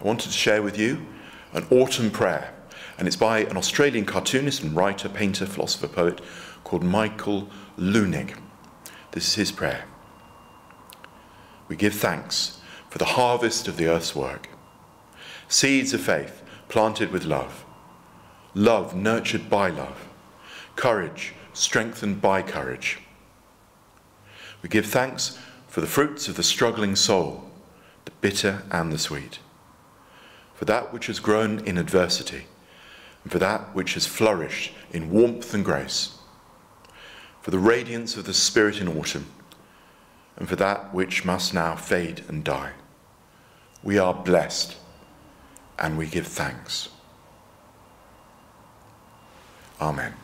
I wanted to share with you an autumn prayer, and it's by an Australian cartoonist and writer, painter, philosopher, poet called Michael Leunig. This is his prayer. We give thanks for the harvest of the earth's work, seeds of faith planted with love, love nurtured by love, courage strengthened by courage. We give thanks for the fruits of the struggling soul, the bitter and the sweet for that which has grown in adversity, and for that which has flourished in warmth and grace, for the radiance of the Spirit in autumn, and for that which must now fade and die. We are blessed, and we give thanks. Amen.